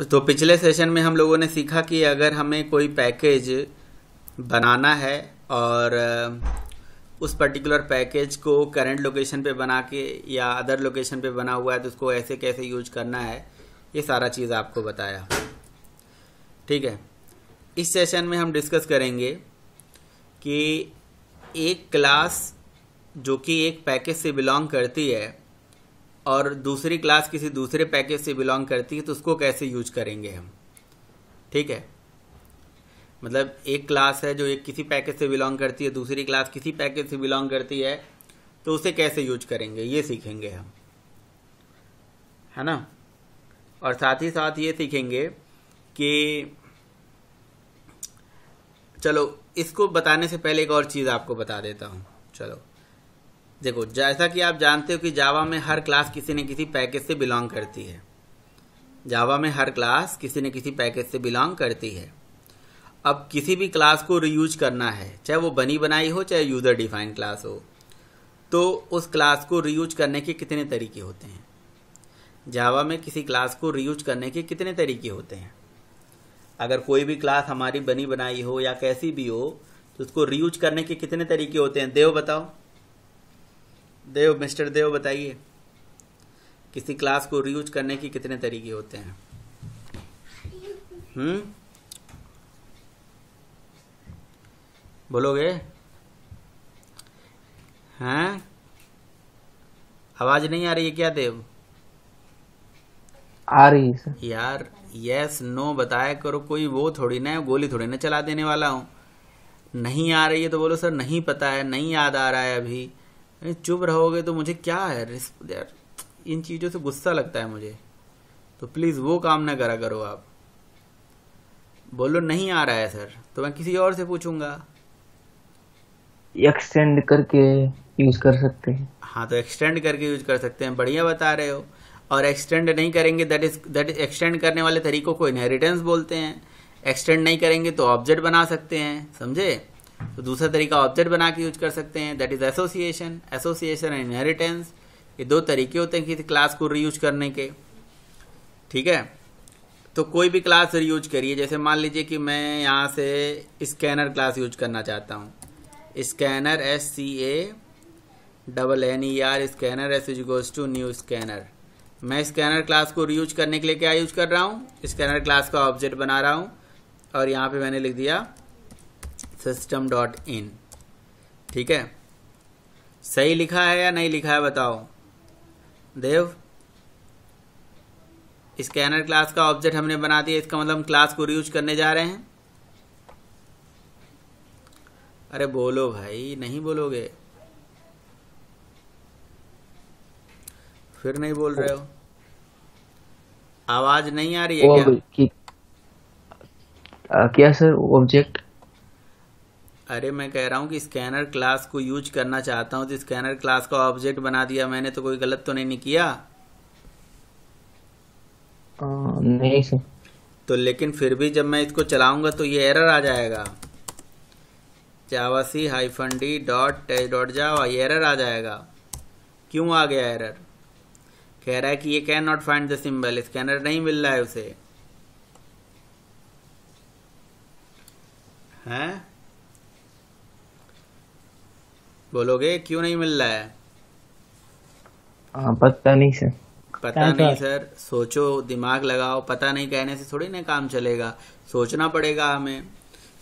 तो पिछले सेशन में हम लोगों ने सीखा कि अगर हमें कोई पैकेज बनाना है और उस पर्टिकुलर पैकेज को करंट लोकेशन पे बना के या अदर लोकेशन पे बना हुआ है तो उसको ऐसे कैसे यूज़ करना है, ये सारा चीज़ आपको बताया। ठीक है? इस सेशन में हम डिस्कस करेंगे कि एक क्लास जो कि एक पैकेज से बिलोंग करती है और दूसरी क्लास किसी दूसरे पैकेज से बिलोंग करती है तो उसको कैसे यूज़ करेंगे हम? ठीक है? मतलब एक क्लास है जो एक किसी पैकेज से बिलोंग करती है, दूसरी क्लास किसी पैकेज से बिलोंग करती है तो उसे कैसे यूज़ करेंगे? ये सीखेंगे हम। है ना? और साथ ही साथ ये सीखेंगे कि चलो, इसको बताने से पहले एक और चीज़ आपको बता देता हूँ। चलो। देखो, जैसा कि आप जानते हो कि जावा में हर क्लास किसी न किसी पैकेज से बिलोंग करती है। जावा में हर क्लास किसी न किसी पैकेज से बिलोंग करती है। अब किसी भी क्लास को रीयूज करना है, चाहे वो बनी बनाई हो, चाहे यूज़र डिफाइंड क्लास हो तो उस क्लास को रीयूज करने के कितने तरीके होते हैं? जावा में किसी क्लास को रीयूज करने के कितने तरीके होते हैं? अगर कोई भी क्लास हमारी बनी बनाई हो या कैसी भी हो तो उसको रीयूज करने के कितने तरीके होते हैं? देव बताओ। देव मिस्टर देव बताइए किसी क्लास को रीयूज करने के कितने तरीके होते हैं? हम्म? बोलोगे? हैं? आवाज़ नहीं आ रही है क्या देव? आ रही है सर यार यस नो बताया करो कोई वो थोड़ी ना गोली थोड़ी ना चला देने वाला हूँ। नहीं आ रही है तो बोलो सर नहीं पता है नहीं याद आ रहा है अभी। चुप रहोगे तो मुझे क्या है? यार इन चीज़ों से गुस्सा लगता है मुझे। तो प्लीज़ वो काम ना करा करो आप। बोलो नहीं आ रहा है सर तो मैं किसी और से पूछूँगा। एक्सटेंड करके यूज़ कर सकते हैं। हाँ तो एक्सटेंड करके यूज़ कर सकते हैं। बढ़िया बता रहे हो। और एक्सटेंड नहीं करेंगे that is that is extend करने वाले तरीकों को इनहेरिटेंस बोलते हैं। एक्सटेंड नहीं करेंगे तो ऑब्जेक्ट बना सकते हैं समझे? तो दूसरा तरीका ऑब्जेक्ट बना के यूज़ कर सकते हैं that is association association and inheritance ये दो तरीके होते हैं किसी क्लास को रीयूज करने के। ठीक है? तो कोई भी क्लास रीयूज करिए, जैसे मान लीजिए कि मैं यहाँ से स्कैनर क्लास यूज़ करना चाहता हूँ। Scanner S C A double N E R scanner S is to new scanner मैं स्कैनर क्लास को रीयूज करने के लिए क्या यूज़ कर रहा हूँ? स्कैनर क्लास का ऑब्जेक्ट बना रहा हूँ। और यहाँ पे मैंने लिख दिया सिस्टम डॉट इन ठीक है? सही लिखा है या नहीं लिखा है बताओ। देव स्कैनर क्लास का ऑब्जेक्ट हमने बना दिया इसका मतलब हम क्लास को रीयूज करने जा रहे हैं। अरे बोलो भाई नहीं बोलोगे? फिर नहीं बोल रहे हो? आवाज़ नहीं आ रही है क्या? आ, क्या सर ऑब्जेक्ट अरे मैं कह रहा हूँ कि स्कैनर क्लास को यूज़ करना चाहता हूँ तो स्कैनर क्लास का ऑब्जेक्ट बना दिया मैंने तो कोई गलत तो नहीं किया? नहीं सर। तो लेकिन फिर भी जब मैं इसको चलाऊँगा तो ये एरर आ जाएगा। Java C hyphen D dot test dot Java ये एरर आ जाएगा। क्यों आ गया एरर कह रहा है कि ये can not find the symbol scanner नहीं मिल रहा है उसे। हैं? बोलोगे क्यों नहीं मिल रहा है? हाँ पता नहीं सर पता नहीं सर सोचो दिमाग लगाओ पता नहीं कहने से थोड़ी ना काम चलेगा। सोचना पड़ेगा हमें।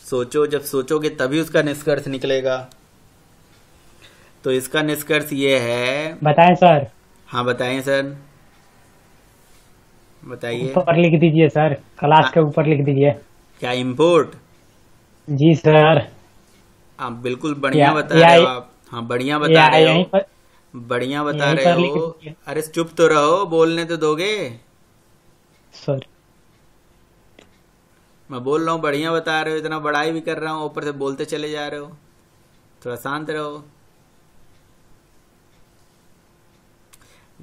सोचो जब सोचोगे तभी उसका निष्कर्ष निकलेगा। तो इसका निष्कर्ष ये है बताएँ सर हाँ बताइए सर बताइए। ऊपर लिख दीजिए सर क्लास के ऊपर लिख दीजिए। क्या इम्पोर्ट जी सर आप बिल्कुल बढ़िया बता रहे हो आप। हाँ बढ़िया बता रहे हो। पर। बढ़िया बता रहे हो। अरे चुप तो रहो बोलने तो दोगे। सर मैं बोल रहा हूँ बढ़िया बता रहे हो इतना बड़ाई भी कर रहा हूँ ऊपर से बोलते चले जा रहे हो। थोड़ा शांत रहो।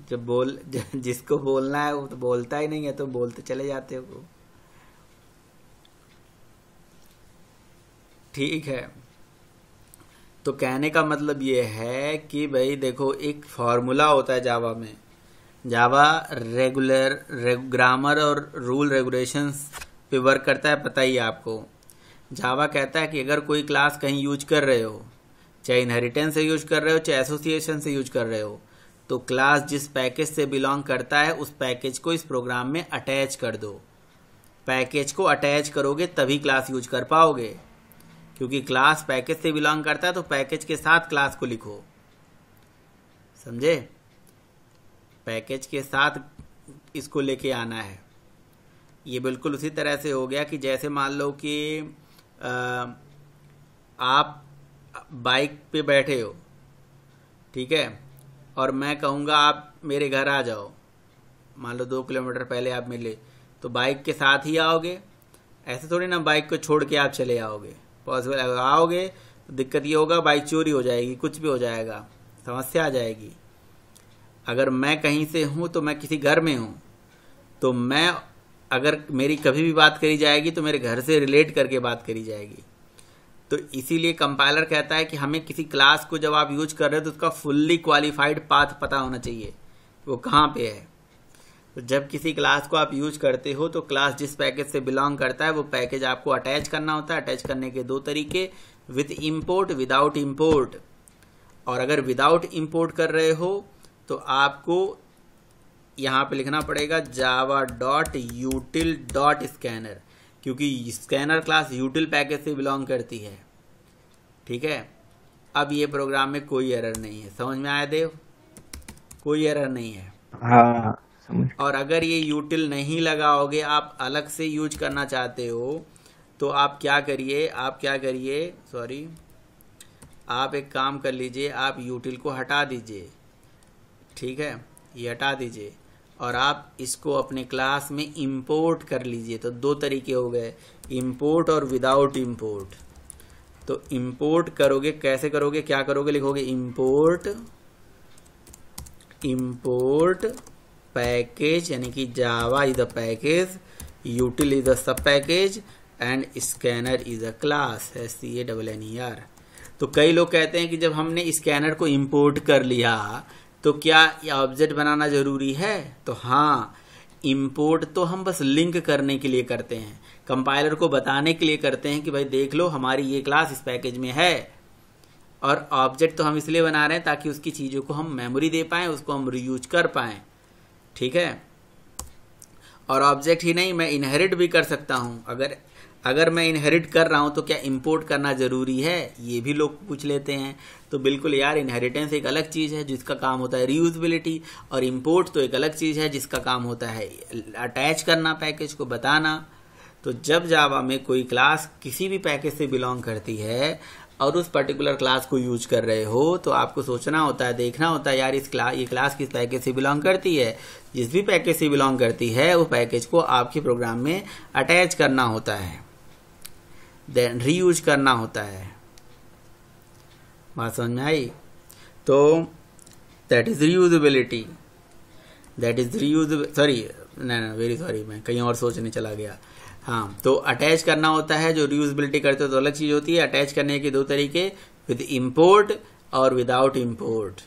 जब बोल जिसको बोलना है वो तो बोलता ही नहीं है तो बोलते चले जाते हो। ठीक है। तो कहने का मतलब ये है कि भाई देखो, एक फॉर्मूला होता है जावा में। जावा रेगुलर ग्रामर और रूल रेगुलेशंस पे वर्क करता है, पता ही आपको। जावा कहता है कि अगर कोई क्लास कहीं यूज़ कर रहे हो, चाहे इनहेरिटेंस से यूज़ कर रहे हो, चाहे एसोसिएशन से यूज़ कर रहे हो तो क्लास जिस पैकेज से बिलोंग करता है, उस पैकेज को इस प्रोग्राम में अटैच कर दो। पैकेज को अटैच करोगे, तभी क्लास यूज़ कर पाओगे। क्योंकि क्लास पैकेज से बिलोंग करता है तो पैकेज के साथ क्लास को लिखो। समझे? पैकेज के साथ इसको लेके आना है। ये बिल्कुल उसी तरह से हो गया कि जैसे मान लो कि आप बाइक पे बैठे हो, ठीक है? और मैं कहूँगा, आप मेरे घर आ जाओ। मान लो दो किलोमीटर पहले आप मिले तो बाइक के साथ ही आओगे। ऐसे थोड़ी ना बाइक को छोड़ के आप चले आओगे। पॉसिबल अगर आओगे तो दिक्कत ये होगा बाइक चोरी हो जाएगी, कुछ भी हो जाएगा, समस्या आ जाएगी। अगर मैं कहीं से हूँ तो मैं किसी घर में हूँ तो मैं अगर मेरी कभी भी बात करी जाएगी तो मेरे घर से रिलेट करके बात करी जाएगी। तो इसीलिए कंपाइलर कहता है कि हमें किसी क्लास को जब आप यूज़ कर रहे हो तो उसका फुल्ली क्वालिफाइड पाथ पता होना चाहिए वो कहाँ पे है। तो जब किसी क्लास को आप यूज़ करते हो तो क्लास जिस पैकेज से बिलोंग करता है, वो पैकेज आपको अटैच करना होता है। अटैच करने के दो तरीके विथ इम्पोर्ट विदाउट इम्पोर्ट और अगर विदाउट इम्पोर्ट कर रहे हो तो आपको यहाँ पे लिखना पड़ेगा Java dot util dot scanner, क्योंकि स्कैनर क्लास यूटिल पैकेज से बिलोंग करती है। ठीक है? अब ये प्रोग्राम में कोई एरर नहीं है। समझ में आया देव? कोई एरर नहीं है। हाँ। और अगर ये यूटिल नहीं लगाओगे, आप अलग से यूज़ करना चाहते हो तो आप क्या करिए, आप क्या करिए सॉरी आप एक काम कर लीजिए, आप यूटिल को हटा दीजिए, ठीक है? ये हटा दीजिए। और आप इसको अपने क्लास में इंपोर्ट कर लीजिए। तो दो तरीके हो गए इंपोर्ट और विदाउट इंपोर्ट तो इंपोर्ट करोगे, कैसे करोगे, क्या करोगे, लिखोगे इंपोर्ट इंपोर्ट पैकेज यानी कि Java is a package util is a sub package and scanner is a class S C A double N E R तो कई लोग कहते हैं कि जब हमने स्कैनर को इम्पोर्ट कर लिया तो क्या ऑब्जेक्ट बनाना ज़रूरी है? तो हाँ इम्पोर्ट तो हम बस लिंक करने के लिए करते हैं। कंपाइलर को बताने के लिए करते हैं कि भाई देख लो, हमारी ये क्लास इस पैकेज में है। और ऑब्जेक्ट तो हम इसलिए बना रहे हैं ताकि उसकी चीज़ों को हम मेमोरी दे पाएँ, उसको हम रीयूज कर पाएँ। ठीक है? और ऑब्जेक्ट ही नहीं, मैं इनहेरिट भी कर सकता हूँ। अगर अगर मैं इनहेरिट कर रहा हूँ तो क्या इंपोर्ट करना ज़रूरी है? ये भी लोग पूछ लेते हैं। तो बिल्कुल यार इनहेरिटेंस एक अलग चीज़ है जिसका काम होता है रीयूजबिलिटी और इम्पोर्ट तो एक अलग चीज़ है जिसका काम होता है अटैच करना पैकेज को, बताना। तो जब जावा में कोई क्लास किसी भी पैकेज से बिलोंग करती है और उस पर्टिकुलर क्लास को यूज़ कर रहे हो तो आपको सोचना होता है, देखना होता है, यार इस क्लास ये क्लास किस पैकेज से बिलोंग करती है। जिस भी पैकेज से बिलोंग करती है, वो पैकेज को आपके प्रोग्राम में अटैच करना होता है। देन रीयूज करना होता है। बात समझ में आई? तो that is reusability that is reuse sorry नहीं वेरी सॉरी मैं कहीं और सोचने चला गया। हाँ तो अटैच करना होता है, जो रियूजबिलिटी करते हो तो अलग चीज़ होती है। अटैच करने के दो तरीके विद इम्पोर्ट और विदाउट इम्पोर्ट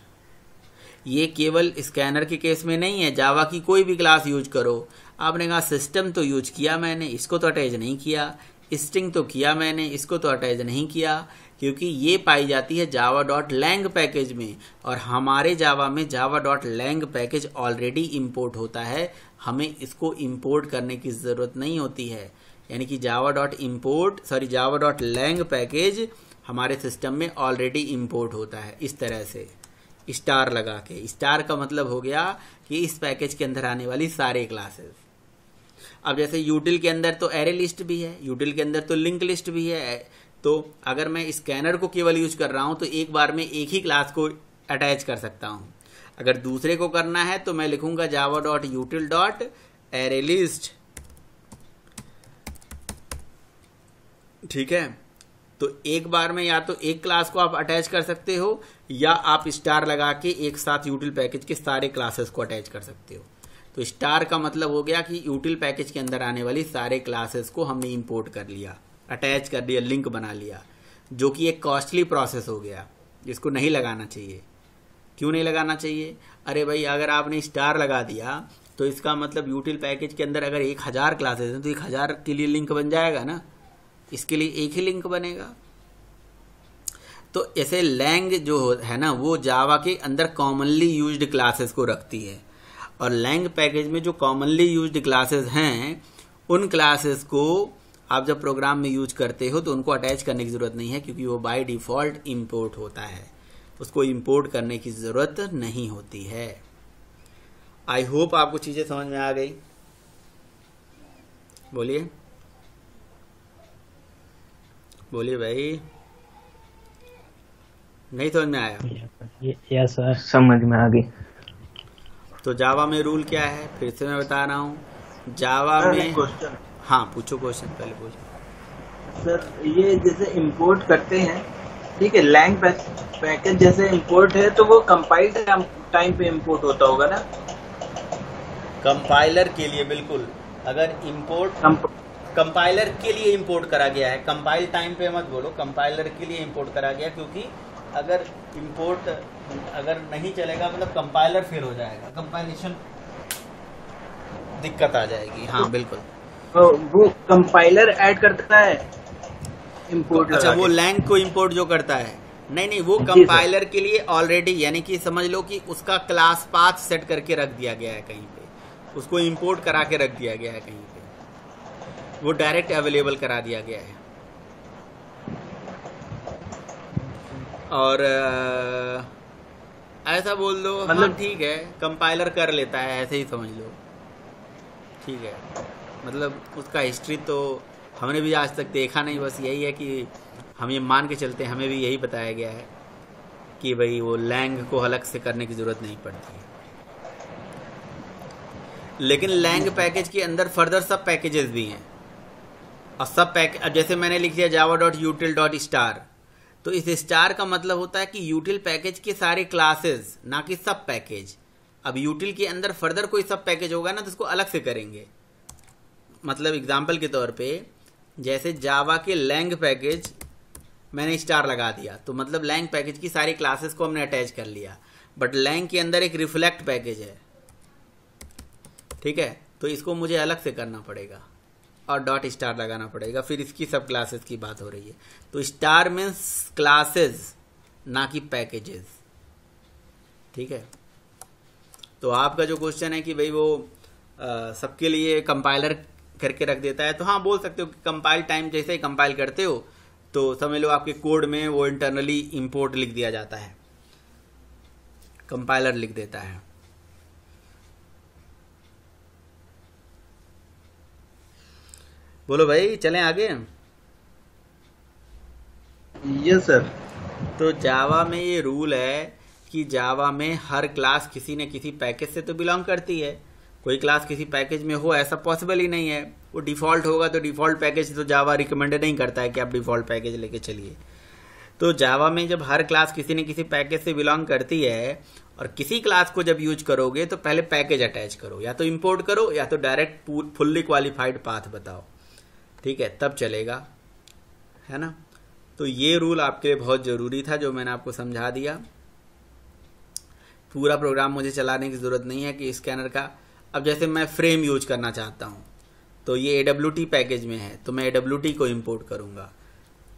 ये केवल स्कैनर के केस में नहीं है जावा की कोई भी क्लास यूज़ करो। आपने कहा सिस्टम तो यूज़ किया मैंने, इसको तो अटैच नहीं किया। स्ट्रिंग तो किया मैंने, इसको तो अटैच नहीं किया। क्योंकि ये पाई जाती है जावा डॉट लैंग पैकेज में और हमारे जावा में Java dot lang package already import होता है। हमें इसको इम्पोर्ट करने की ज़रूरत नहीं होती है। यानी कि Java dot import sorry Java dot lang package हमारे सिस्टम में ऑलरेडी इम्पोर्ट होता है इस तरह से। स्टार लगा के। स्टार का मतलब हो गया कि इस पैकेज के अंदर आने वाली सारे क्लासेस अब जैसे यूटिल के अंदर तो एरे लिस्ट भी है यूटिल के अंदर तो लिंक लिस्ट भी है तो अगर मैं स्कैनर को केवल यूज़ कर रहा हूँ तो एक बार में एक ही क्लास को अटैच कर सकता हूँ। अगर दूसरे को करना है तो मैं लिखूँगा Java dot util dot array list ठीक है? तो एक बार में या तो एक क्लास को आप अटैच कर सकते हो, या आप स्टार लगा के एक साथ यूटिल पैकेज के सारे क्लासेस को अटैच कर सकते हो। तो स्टार का मतलब हो गया कि यूटिल पैकेज के अंदर आने वाली सारे क्लासेस को हमने इंपोर्ट कर लिया। अटैच कर दिया, लिंक बना लिया, जो कि एक कॉस्टली प्रोसेस हो गया, जिसको नहीं लगाना चाहिए। क्यों नहीं लगाना चाहिए? अरे भाई, अगर आपने स्टार लगा दिया तो इसका मतलब यूटिल पैकेज के अंदर अगर एक हज़ार क्लासेस हैं तो एक हज़ार के लिए लिंक बन जाएगा ना? इसके लिए एक ही लिंक बनेगा। तो ऐसे लैंग जो है ना, वो जावा के अंदर कॉमनली यूज्ड क्लासेस को रखती है। और लैंग पैकेज में जो कॉमनली यूज्ड क्लासेस हैं, उन क्लासेस को आप जब प्रोग्राम में यूज़ करते हो तो उनको अटैच करने की ज़रूरत नहीं है क्योंकि वो बाय डिफ़ॉल्ट इंपोर्ट होता है। उसको इंपोर्ट करने की ज़रूरत नहीं होती है। आई होप आपको चीज़ें समझ में आ गई। बोलिए। बोलिए भाई। नहीं समझ में आया। यस सर समझ में आ गई। तो जावा में रूल क्या है? फिर से मैं बता रहा हूँ। जावा में क्वेश्चन हाँ पूछो क्वेश्चन पहले पूछो। सर ये जैसे इंपोर्ट करते हैं ठीक है लैंग पैकेज जैसे इंपोर्ट है तो वो कंपाइल टाइम पे इंपोर्ट होता होगा ना? कंपाइलर के लिए बिल्कुल। अगर इंपोर्ट कंपाइलर के लिए इंपोर्ट करा गया है कंपाइल टाइम पे मत बोलो कंपाइलर के लिए इंपोर्ट करा गया क्योंकि अगर इंपोर्ट अगर नहीं चलेगा मतलब कंपाइलर फेल हो जाएगा। कंपाइलेशन दिक्कत आ जाएगी। हाँ बिल्कुल। वो कंपाइलर ऐड करता है। इंपोर्ट अच्छा वो लैंग को इंपोर्ट जो करता है। नहीं नहीं वो कंपाइलर के लिए ऑलरेडी यानी कि समझ लो कि उसका क्लास पाथ सेट करके रख दिया गया है कहीं पे। उसको इंपोर्ट करा के रख दिया गया है कहीं पे। वो डायरेक्ट अवेलेबल करा दिया गया है। और अ, ऐसा बोल दो हाँ मतलब- ठीक है कंपाइलर कर लेता है ऐसे ही समझ लो। ठीक है। मतलब उसका हिस्ट्री तो हमने भी आज तक देखा नहीं, बस यही है कि हम ये मान के चलते हैं, हमें भी यही बताया गया है कि भाई वो लैंग को अलग से करने की ज़रूरत नहीं पड़ती लेकिन लैंग पैकेज के अंदर फर्दर सब पैकेजेस भी हैं। और सब पैकेज जैसे मैंने लिख दिया Java dot util dot star तो इस स्टार का मतलब होता है कि यूटिल पैकेज के सारे क्लासेस ना कि सब पैकेज अब यूटिल के अंदर फर्दर कोई सब पैकेज होगा ना तो उसको अलग से करेंगे। मतलब एग्ज़ाम्पल के तौर पे, जैसे जावा के लैंग पैकेज मैंने स्टार लगा दिया। तो मतलब लैंग पैकेज की सारी क्लासेस को हमने अटैच कर लिया। बट लैंग के अंदर एक रिफ्लेक्ट पैकेज है। ठीक है? तो इसको मुझे अलग से करना पड़ेगा और डॉट स्टार लगाना पड़ेगा। फिर इसकी सब क्लासेस की बात हो रही है। तो स्टार मीन्स क्लासेस ना कि पैकेजेस ठीक है? तो आपका जो क्वेश्चन है कि भाई वो सबके लिए कंपाइलर करके रख देता है। तो हाँ बोल सकते हो कि कंपाइल टाइम जैसे ही कंपाइल करते हो तो समझ लो आपके कोड में वो इंटरनली इंपोर्ट लिख दिया जाता है। कंपाइलर लिख देता है। बोलो भाई चलें आगे? यस सर तो जावा में ये रूल है कि जावा में हर क्लास किसी न किसी पैकेज से तो बिलोंग करती है। कोई क्लास किसी पैकेज में हो, ऐसा पॉसिबल ही नहीं है। वो डिफ़ॉल्ट होगा तो डिफ़ॉल्ट पैकेज तो जावा रिकमेंड नहीं करता है कि आप डिफ़ॉल्ट पैकेज लेके चलिए। तो जावा में जब हर क्लास किसी न किसी पैकेज से बिलोंग करती है और किसी क्लास को जब यूज़ करोगे तो पहले पैकेज अटैच करो। या तो इम्पोर्ट करो, या तो डायरेक्ट फुल्ली क्वालिफाइड पाथ बताओ। ठीक है, तब चलेगा। है ना? तो ये रूल आपके लिए बहुत ज़रूरी था, जो मैंने आपको समझा दिया। पूरा प्रोग्राम मुझे चलाने की ज़रूरत नहीं है कि स्कैनर का। अब जैसे मैं फ्रेम यूज़ करना चाहता हूँ तो ये AWT पैकेज में है तो मैं AWT को इम्पोर्ट करूँगा।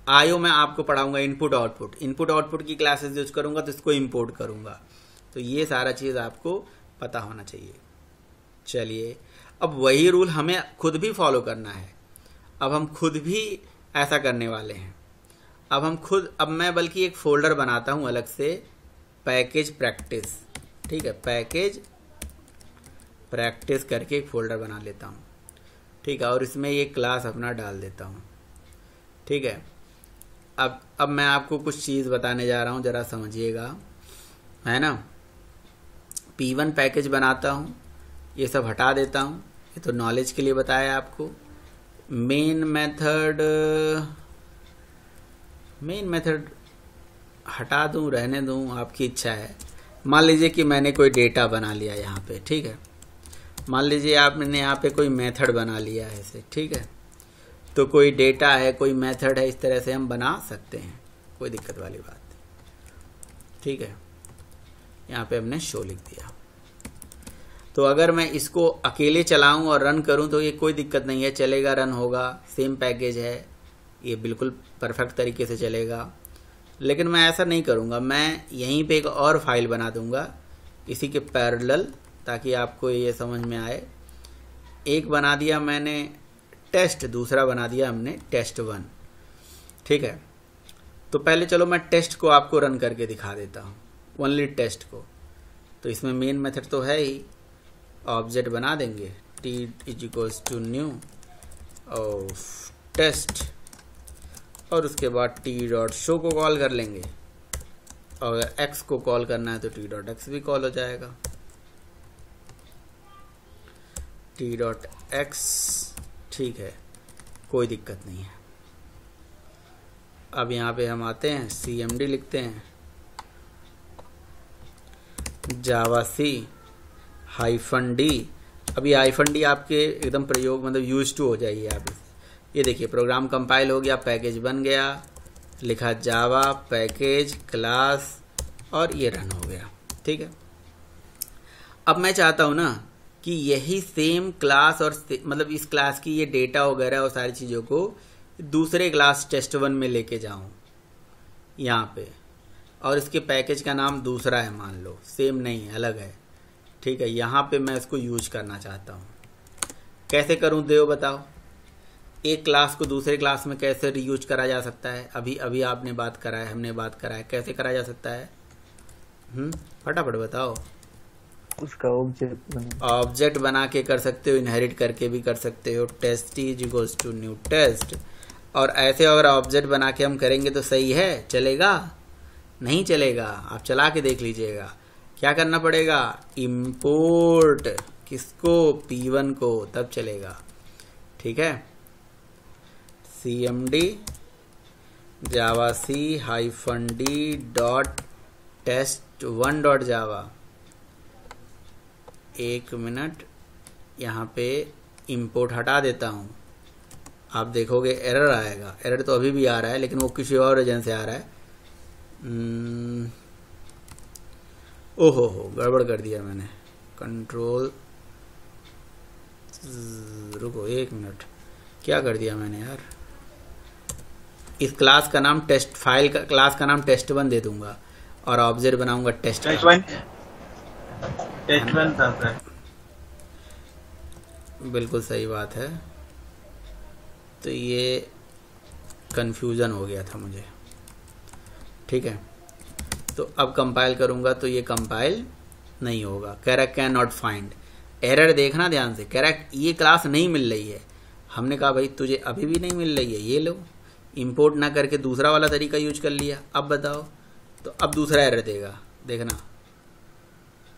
आयो मैं आपको पढ़ाऊँगा इनपुट आउटपुट इनपुट आउटपुट की क्लासेस यूज़ करूँगा तो इसको इम्पोर्ट करूँगा। तो ये सारा चीज़ आपको पता होना चाहिए। चलिए, अब वही रूल हमें खुद भी फॉलो करना है। अब हम खुद भी ऐसा करने वाले हैं। अब हम खुद, अब मैं बल्कि एक फोल्डर बनाता हूँ अलग से पैकेज प्रैक्टिस ठीक है पैकेज प्रैक्टिस करके एक फोल्डर बना लेता हूँ। ठीक है, और इसमें ये क्लास अपना डाल देता हूँ। ठीक है, अब अब मैं आपको कुछ चीज़ बताने जा रहा हूँ, जरा समझिएगा। है ना? P1 पैकेज बनाता हूँ, ये सब हटा देता हूँ। ये तो नॉलेज के लिए बताया आपको। मेन मेथड मेन मेथड हटा दूँ, रहने दूँ, आपकी इच्छा है। मान लीजिए कि मैंने कोई डेटा बना लिया यहाँ पे, ठीक है? मान लीजिए आपने यहाँ पे कोई मेथड बना लिया है ऐसे ठीक है? तो कोई डेटा है, कोई मेथड है, इस तरह से हम बना सकते हैं। कोई दिक्कत वाली बात नहीं। ठीक है? यहाँ पे हमने शो लिख दिया। तो अगर मैं इसको अकेले चलाऊं और रन करूँ तो ये कोई दिक्कत नहीं है। चलेगा रन होगा। सेम पैकेज है। ये बिल्कुल परफेक्ट तरीके से चलेगा। लेकिन मैं ऐसा नहीं करूँगा। मैं यहीं पे एक और फ़ाइल बना दूँगा। इसी के पैरेलल ताकि आपको ये समझ में आए। एक बना दिया मैंने टेस्ट, दूसरा बना दिया हमने टेस्ट वन। ठीक है? तो पहले चलो मैं टेस्ट को आपको रन करके दिखा देता हूँ। ओनली टेस्ट को। तो इसमें मेन मेथड तो है ही। ऑब्जेक्ट बना देंगे। T is equals to new of test और उसके बाद टी डॉट शो को कॉल कर लेंगे। और एक्स को कॉल करना है तो टी डॉट एक्स भी कॉल हो जाएगा। टी डॉट एक्स ठीक है, कोई दिक्कत नहीं है। अब यहाँ पे हम आते हैं सी एम डी लिखते हैं। जावा सी हाइफन डी अभी हाइफन डी आपके एकदम प्रयोग मतलब यूज़ टू हो जाइए आप। ये देखिए प्रोग्राम कंपाइल हो गया पैकेज बन गया, लिखा जावा पैकेज क्लास और ये रन हो गया, ठीक है। अब मैं चाहता हूँ ना कि यही सेम क्लास और मतलब इस क्लास की ये डेटा वगैरह और सारी चीज़ों को दूसरे क्लास टेस्ट वन में लेके जाऊँ, यहाँ पे। और इसके पैकेज का नाम दूसरा है, मान लो। सेम नहीं है, अलग है। ठीक है, यहाँ पे मैं इसको यूज़ करना चाहता हूँ। कैसे करूँ देव बताओ। एक क्लास को दूसरे क्लास में कैसे रीयूज करा जा सकता है? अभी अभी आपने बात करा है हमने बात करा है कैसे करा जा सकता है? हम्म फटाफट बताओ। उसका ऑब्जेक्ट बना। ऑब्जेक्ट बना के कर सकते हो इनहेरिट करके भी कर सकते हो। Test is equals to new test और ऐसे अगर ऑब्जेक्ट बना के हम करेंगे तो सही है? चलेगा? नहीं चलेगा? आप चला के देख लीजिएगा। क्या करना पड़ेगा? इम्पोर्ट किसको? P1 को। तब चलेगा। ठीक है? C M D Java C hyphen D dot test one dot Java एक मिनट यहाँ पे इंपोर्ट हटा देता हूँ। आप देखोगे एरर आएगा। एरर तो अभी भी आ रहा है लेकिन वो किसी और रीजन से आ रहा है। हम्म, ओहो हो गड़बड़ कर दिया मैंने। कंट्रोल रुको एक मिनट। क्या कर दिया मैंने यार? इस क्लास का नाम टेस्ट फ़ाइल का क्लास का नाम टेस्ट वन दे दूँगा और ऑब्जेक्ट बनाऊँगा टेस्ट वन था सर। बिल्कुल सही बात है। तो ये कंफ्यूजन हो गया था मुझे। ठीक है? तो अब कंपाइल करूँगा तो ये कंपाइल नहीं होगा। कह रहा कैन नॉट फाइंड एरर देखना ध्यान से। कह रहा ये क्लास नहीं मिल रही है। हमने कहा, भाई, तुझे अभी भी नहीं मिल रही है, ये लो। इंपोर्ट ना करके दूसरा वाला तरीका यूज़ कर लिया। अब बताओ। तो अब दूसरा एरर देगा। देखना।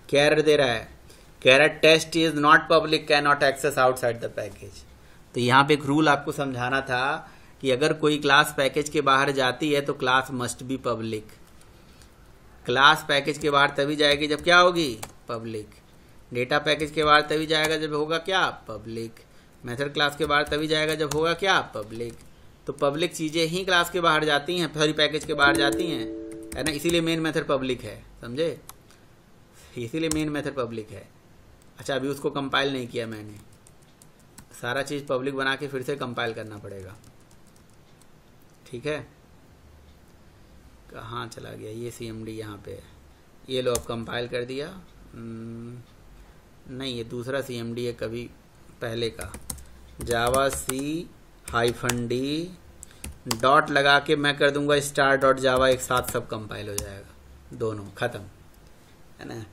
क्या दे रहा है। कह रहा है test is not public can not access outside the package तो यहाँ पे एक रूल आपको समझाना था कि अगर कोई क्लास पैकेज के बाहर जाती है तो class must be public class package के बाहर तभी जाएगी जब क्या होगी? पब्लिक डेटा पैकेज के बाहर तभी जाएगा जब होगा क्या? पब्लिक मेथड क्लास के बाहर तभी जाएगा जब होगा क्या? पब्लिक तो पब्लिक चीज़ें ही क्लास के बाहर जाती हैं, सॉरी पैकेज के बाहर जाती हैं, है ना? इसीलिए मेन मेथड पब्लिक है, समझे? इसीलिए मेन मेथड पब्लिक है। अच्छा अभी उसको कंपाइल नहीं किया मैंने। सारा चीज़ पब्लिक बना के फिर से कंपाइल करना पड़ेगा। ठीक है? कहाँ चला गया? ये सी एम डी यहाँ पे ये लो अब कंपाइल कर दिया। हम्म, नहीं ये दूसरा सी एम डी है कभी पहले का। Java C hyphen D dot लगा के मैं कर दूँगा स्टार डॉट जावा एक साथ सब कंपाइल हो जाएगा। दोनों खत्म। है ना?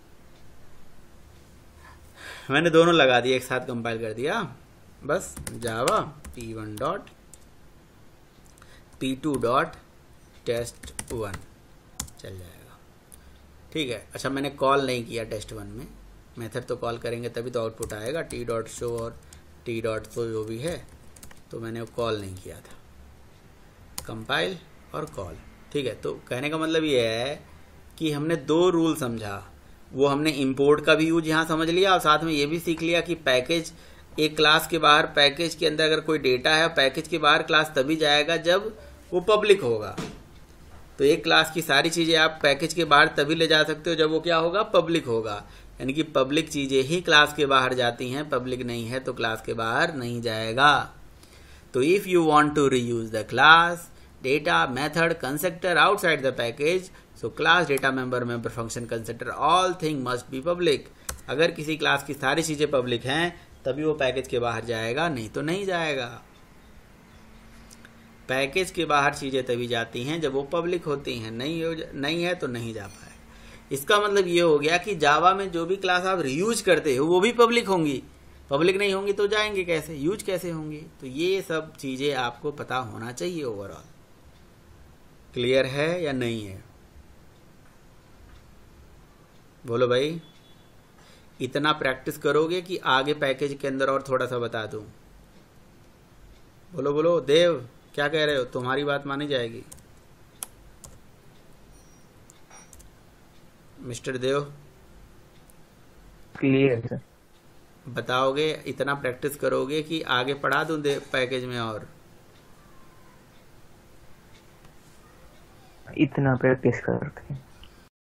मैंने दोनों लगा दिए, एक साथ कंपाइल कर दिया। बस Java P one dot P two dot test one चल जाएगा। ठीक है। अच्छा मैंने कॉल नहीं किया टेस्ट वन में। मेथड तो कॉल करेंगे तभी तो आउटपुट आएगा। टी डॉट शो और टी डॉट शो जो भी है तो मैंने वो कॉल नहीं किया था। कंपाइल और कॉल ठीक है तो कहने का मतलब ये है कि हमने दो रूल समझा। वो हमने इंपोर्ट का भी यूज़ यहाँ समझ लिया और साथ में ये भी सीख लिया कि पैकेज एक क्लास के बाहर पैकेज के अंदर अगर कोई डेटा है पैकेज के बाहर क्लास तभी जाएगा जब वो पब्लिक होगा। तो एक क्लास की सारी चीज़ें आप पैकेज के बाहर तभी ले जा सकते हो जब वो क्या होगा? पब्लिक होगा। यानी कि पब्लिक चीज़ें ही क्लास के बाहर जाती हैं पब्लिक नहीं है तो क्लास के बाहर नहीं जाएगा। तो if you want to reuse the class data method constructor outside the package so class data member member function consider all thing must be public अगर किसी क्लास की सारी चीज़ें पब्लिक हैं, तभी वो पैकेज के बाहर जाएगा, नहीं तो नहीं जाएगा। पैकेज के बाहर चीज़ें तभी जाती हैं जब वो पब्लिक होती हैं। नहीं हो नहीं है तो नहीं जा पाए। इसका मतलब ये हो गया कि जावा में जो भी क्लास आप रीयूज करते हो, वो भी पब्लिक होंगी। पब्लिक नहीं होंगी तो जाएँगे कैसे? यूज़ कैसे होंगी? तो ये सब चीज़ें आपको पता होना चाहिए ओवरऑल क्लियर है या नहीं है? बोलो भाई इतना प्रैक्टिस करोगे कि आगे पैकेज के अंदर और थोड़ा सा बता दूँ? बोलो बोलो देव क्या कह रहे हो? तुम्हारी बात मानी जाएगी। मिस्टर देव क्लियर बताओगे इतना प्रैक्टिस करोगे कि आगे पढ़ा दूँ पैकेज में और? इतना प्रैक्टिस करते हैं